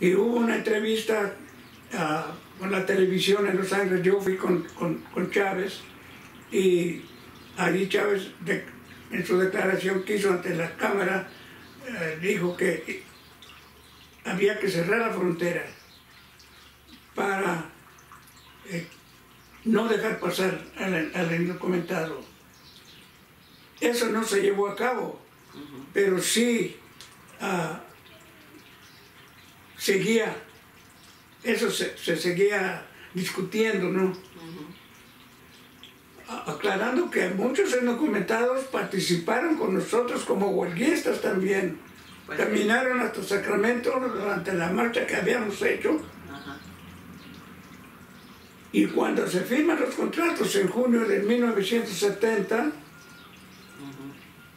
Y hubo una entrevista uh, con la televisión en Los Ángeles, yo fui con, con, con Chávez y allí Chávez de, en su declaración que hizo ante la Cámara eh, dijo que había que cerrar la frontera para eh, no dejar pasar al, al indocumentado. Eso no se llevó a cabo, pero sí uh, seguía, eso se, se, seguía discutiendo, ¿no? Aclarando que muchos indocumentados participaron con nosotros como huelguistas también. Pues Caminaron hasta Sacramento durante la marcha que habíamos hecho. Y cuando se firman los contratos en junio de 1970,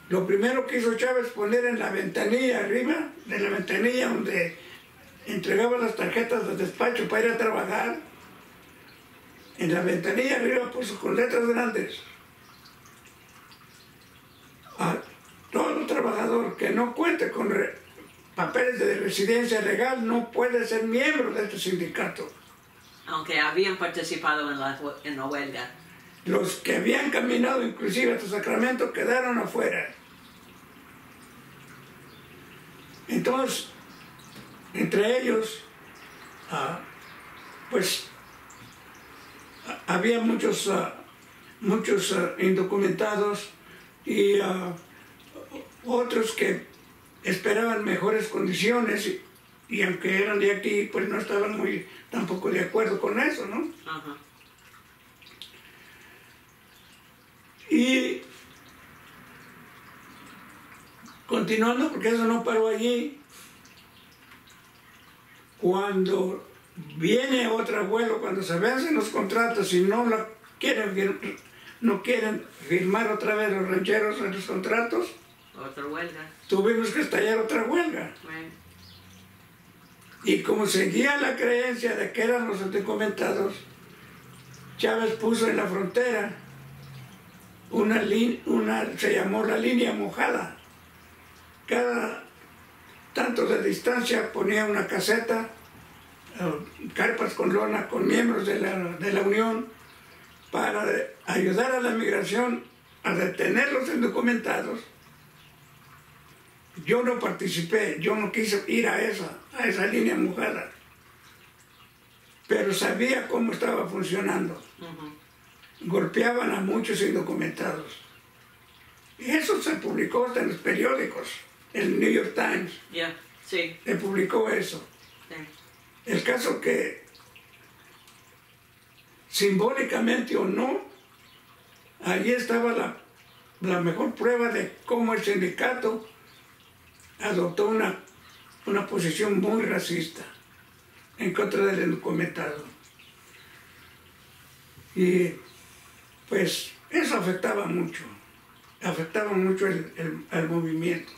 lo primero que hizo Chávez poner en la ventanilla arriba, de la ventanilla donde entregaba las tarjetas de despacho para ir a trabajar, en la ventanilla arriba puso con letras grandes a todo trabajador que no cuente con papeles de residencia legal no puede ser miembro de este sindicato. Aunque habían participado en la, en la huelga. Los que habían caminado inclusive hasta Sacramento quedaron afuera. Entonces, entre ellos, uh, pues había muchos, uh, muchos indocumentados y otros que esperaban mejores condiciones y, y, aunque eran de aquí, pues no estaban muy tampoco de acuerdo con eso, ¿no? Ajá. Y continuando, porque eso no paró allí, cuando viene otro vuelo, cuando se vencen los contratos y no la quieren, no quieren firmar otra vez los rancheros en los contratos, otra huelga. Tuvimos que estallar otra huelga. Y como seguía la creencia de que eran los anticomentados, Chávez puso en la frontera una, una se llamó la línea mojada. Cada tanto de distancia ponía una caseta, eh, carpas con lona, con miembros de la, de la Unión, para ayudar a la migración a detener los indocumentados yo no participé, yo no quise ir a esa, a esa línea mojada, pero sabía cómo estaba funcionando. Golpeaban a muchos indocumentados. Y eso se publicó hasta en los periódicos, el New York Times. sí. Se publicó eso. El caso que, simbólicamente o no, allí estaba la, la mejor prueba de cómo el sindicato adoptó una, una posición muy racista en contra del indocumentado. Y pues eso afectaba mucho, afectaba mucho el, el, el movimiento.